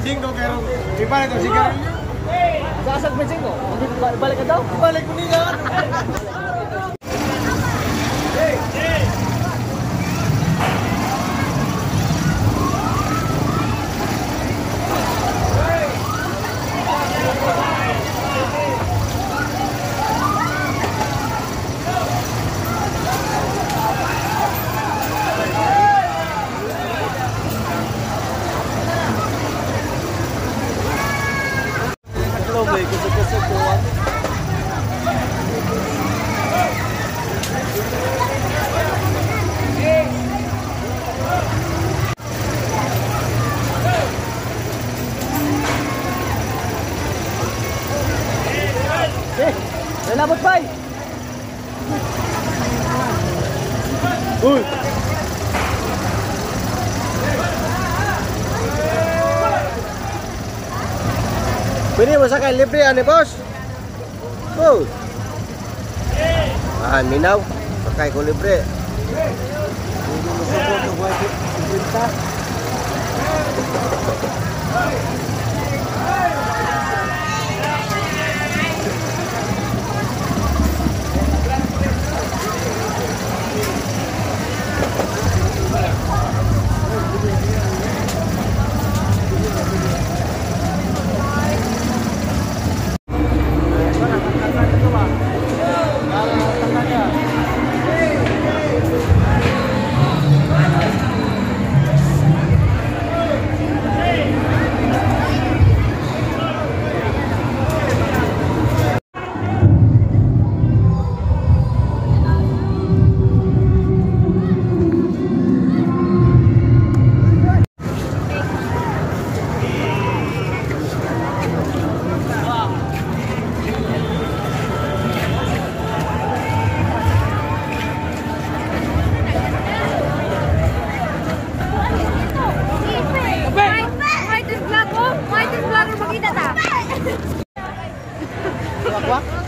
25 pero ibalik ko si Carol. Sasag 25? Balik ka daw? Ibalik ko niya. lalabot pa Uy! Pwede mo sakay libre ani boss? Oh. Ah, Москва.